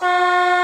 Música